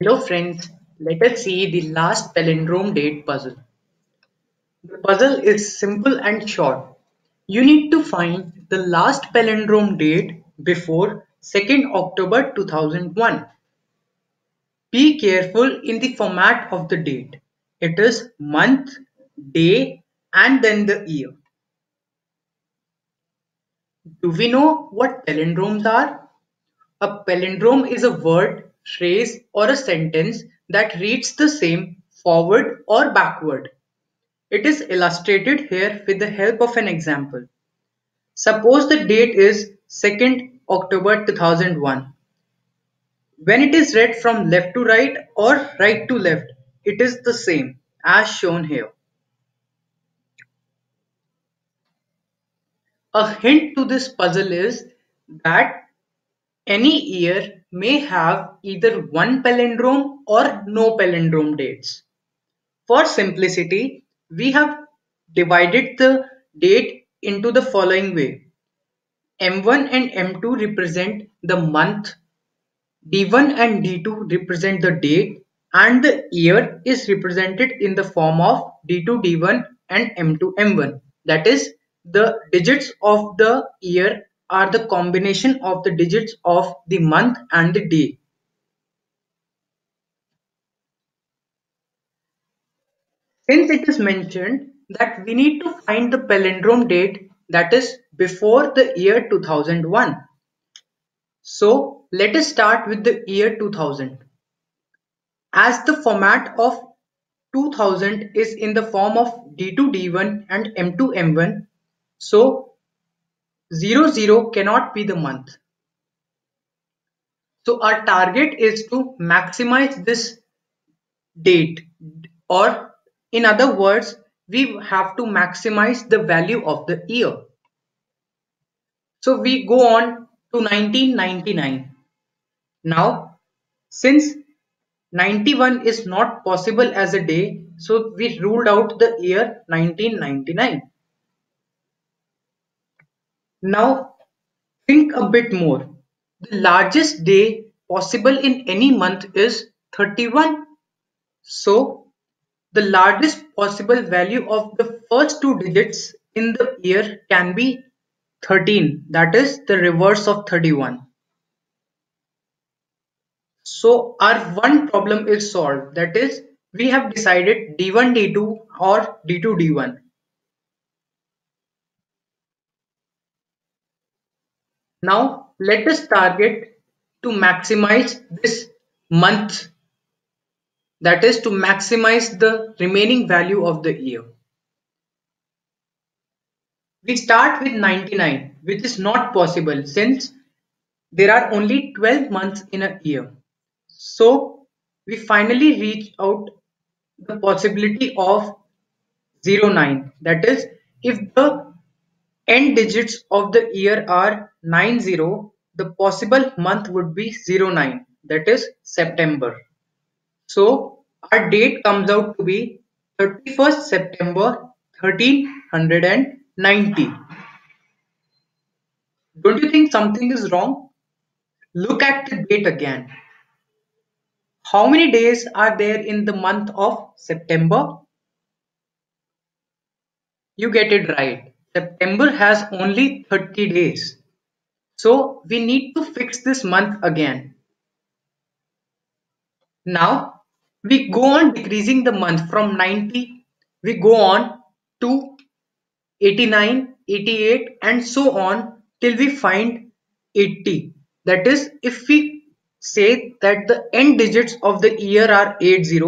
Hello friends, let us see the last palindrome date puzzle. The puzzle is simple and short. You need to find the last palindrome date before 2nd October 2001. Be careful in the format of the date. It is month, day and then the year. Do we know what palindromes are? A palindrome is a word, phrase or a sentence that reads the same forward or backward. It is illustrated here with the help of an example. Suppose the date is 2nd October 2001. When it is read from left to right or right to left, it is the same as shown here. A hint to this puzzle is that any year may have either one palindrome or no palindrome dates. For simplicity, we have divided the date into the following way. M1 and M2 represent the month, D1 and D2 represent the date, and the year is represented in the form of D2 D1 and M2 M1. That is, the digits of the year are the combination of the digits of the month and the day. Since it is mentioned that we need to find the palindrome date that is before the year 2001. So let us start with the year 2000. As the format of 2000 is in the form of D2 D1 and M2 M1, so 00 cannot be the month. So our target is to maximize this date or in other words we have to maximize the value of the year. So we go on to 1999. Now since 91 is not possible as a day so we ruled out the year 1999. Now think a bit more. The largest day possible in any month is 31. So the largest possible value of the first two digits in the year can be 13 that is the reverse of 31. So our one problem is solved that is we have decided D1 D2 or D2 D1 Now let us target to maximize this month that is to maximize the remaining value of the year. We start with 99 which is not possible since there are only 12 months in a year. So we finally reach out the possibility of 09 that is if the end digits of the year are 90, the possible month would be 09 that is September. So our date comes out to be 31st September 1390. Don't you think something is wrong? Look at the date again. How many days are there in the month of September? You get it right. September has only 30 days. So we need to fix this month again. Now we go on decreasing the month from 90, we go on to 89, 88 and so on till we find 80. That is if we say that the end digits of the year are 80,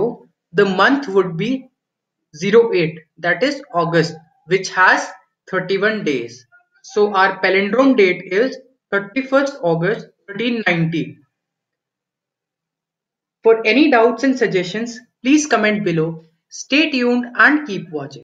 the month would be 08 that is August which has 31 days. So our palindrome date is 31st August 1390. For any doubts and suggestions, please comment below. Stay tuned and keep watching.